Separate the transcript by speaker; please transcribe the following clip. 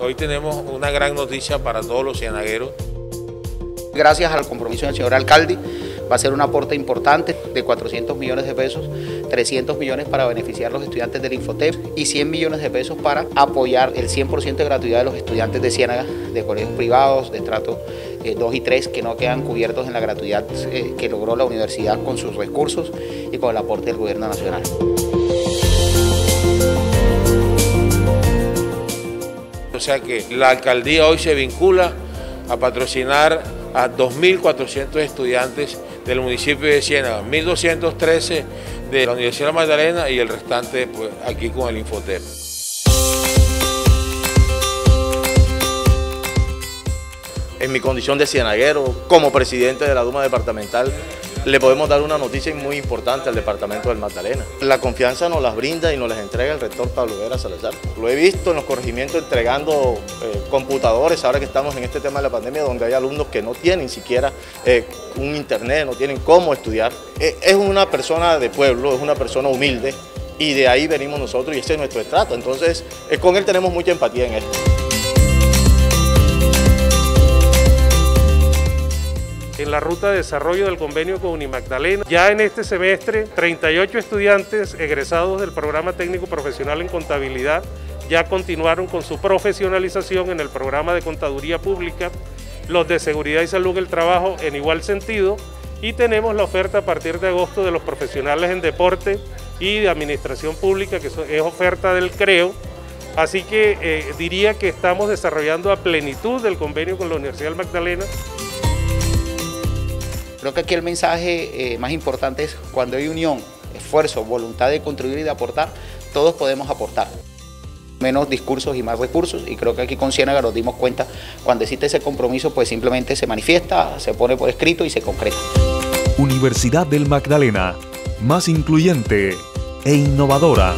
Speaker 1: hoy tenemos una gran noticia para todos los cienagueros.
Speaker 2: Gracias al compromiso del señor alcalde, va a ser un aporte importante de 400 millones de pesos, 300 millones para beneficiar a los estudiantes del Infotep y 100 millones de pesos para apoyar el 100% de gratuidad de los estudiantes de Ciénaga, de colegios privados, de estrato 2 y 3, que no quedan cubiertos en la gratuidad eh, que logró la universidad con sus recursos y con el aporte del gobierno nacional.
Speaker 1: O sea que la alcaldía hoy se vincula a patrocinar a 2.400 estudiantes del municipio de Ciénaga, 1.213 de la Universidad Magdalena y el restante pues, aquí con el Infotep.
Speaker 3: En mi condición de cienaguero, como presidente de la Duma Departamental, le podemos dar una noticia muy importante al departamento del Magdalena. La confianza nos las brinda y nos las entrega el rector Pablo Vera Salazar. Lo he visto en los corregimientos entregando eh, computadores, ahora que estamos en este tema de la pandemia, donde hay alumnos que no tienen siquiera eh, un internet, no tienen cómo estudiar. Eh, es una persona de pueblo, es una persona humilde y de ahí venimos nosotros y ese es nuestro estrato. Entonces, con él tenemos mucha empatía en esto.
Speaker 4: La ruta de desarrollo del convenio con Unimagdalena. Ya en este semestre, 38 estudiantes egresados del programa técnico profesional en contabilidad ya continuaron con su profesionalización en el programa de contaduría pública, los de seguridad y salud del trabajo en igual sentido y tenemos la oferta a partir de agosto de los profesionales en deporte y de administración pública, que es oferta del CREO, Así que eh, diría que estamos desarrollando a plenitud el convenio con la Universidad del Magdalena.
Speaker 2: Creo que aquí el mensaje eh, más importante es cuando hay unión, esfuerzo, voluntad de contribuir y de aportar, todos podemos aportar. Menos discursos y más recursos y creo que aquí con Ciénaga nos dimos cuenta cuando existe ese compromiso pues simplemente se manifiesta, se pone por escrito y se concreta.
Speaker 5: Universidad del Magdalena, más incluyente e innovadora.